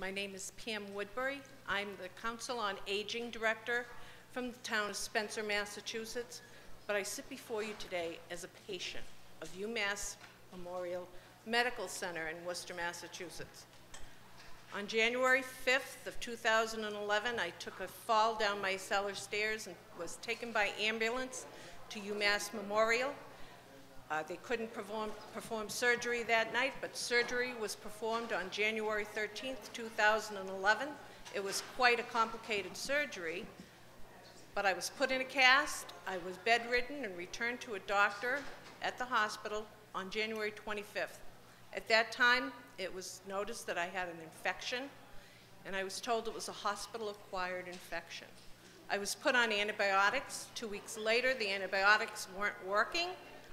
My name is Pam Woodbury. I'm the Council on Aging Director from the town of Spencer, Massachusetts, but I sit before you today as a patient of UMass Memorial Medical Center in Worcester, Massachusetts. On January 5th of 2011, I took a fall down my cellar stairs and was taken by ambulance to UMass Memorial. Uh, They couldn't perform, perform surgery that night, but surgery was performed on January 13th, 2011. It was quite a complicated surgery, but I was put in a cast, I was bedridden, and returned to a doctor at the hospital on January 25th. At that time, it was noticed that I had an infection, and I was told it was a hospital-acquired infection. I was put on antibiotics. Two weeks later, the antibiotics weren't working.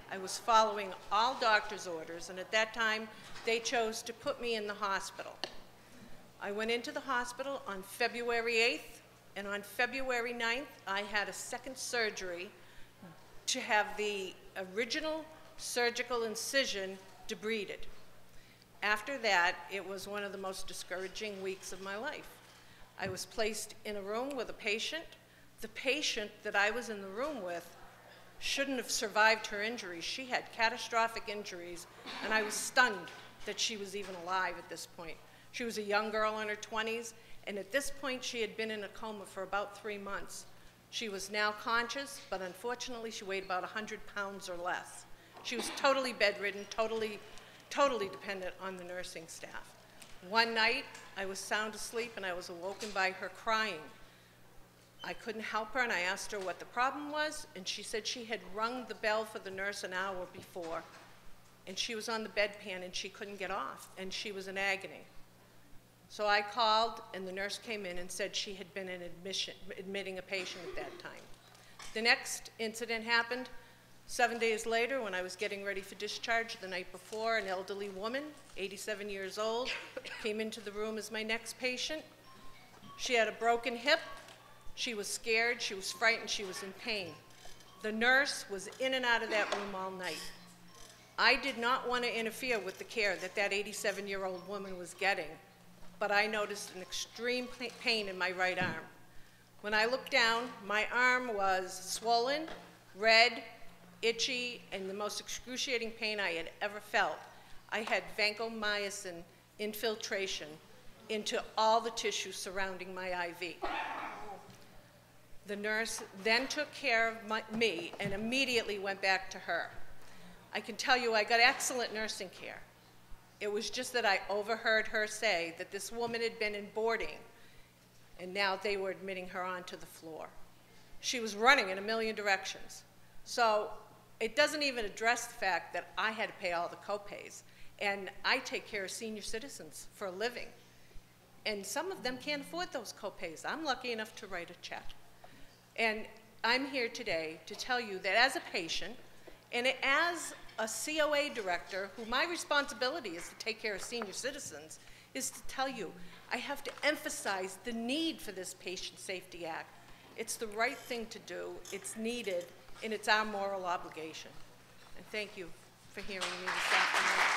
I was following all doctor's orders, and at that time, they chose to put me in the hospital. I went into the hospital on February 8th, and on February 9th, I had a second surgery to have the original surgical incision debrided. After that, it was one of the most discouraging weeks of my life. I was placed in a room with a patient. The patient that I was in the room with shouldn't have survived her injuries. She had catastrophic injuries, and I was stunned that she was even alive at this point. She was a young girl in her 20s, and at this point, she had been in a coma for about three months. She was now conscious, but unfortunately, she weighed about 100 pounds or less. She was totally bedridden, totally, totally dependent on the nursing staff. One night, I was sound asleep and I was awoken by her crying. I couldn't help her, and I asked her what the problem was, and she said she had rung the bell for the nurse an hour before, and she was on the bedpan and she couldn't get off, and she was in agony. So I called, and the nurse came in and said she had been in admission, admitting a patient at that time. The next incident happened seven days later when I was getting ready for discharge the night before. An elderly woman, 87 years old, came into the room as my next patient. She had a broken hip. She was scared, she was frightened, she was in pain. The nurse was in and out of that room all night. I did not want to interfere with the care that that 87 year old woman was getting, but I noticed an extreme pain in my right arm. When I looked down, my arm was swollen, red, itchy, and the most excruciating pain I had ever felt. I had vancomycin infiltration into all the tissue surrounding my IV. The nurse then took care of my, me and immediately went back to her. I can tell you I got excellent nursing care. It was just that I overheard her say that this woman had been in boarding and now they were admitting her onto the floor. She was running in a million directions. So it doesn't even address the fact that I had to pay all the copays. And I take care of senior citizens for a living. And some of them can't afford those copays. I'm lucky enough to write a check. And I'm here today to tell you that as a patient and as a COA director, who my responsibility is to take care of senior citizens, is to tell you I have to emphasize the need for this Patient Safety Act. It's the right thing to do, it's needed, and it's our moral obligation. And thank you for hearing me this afternoon.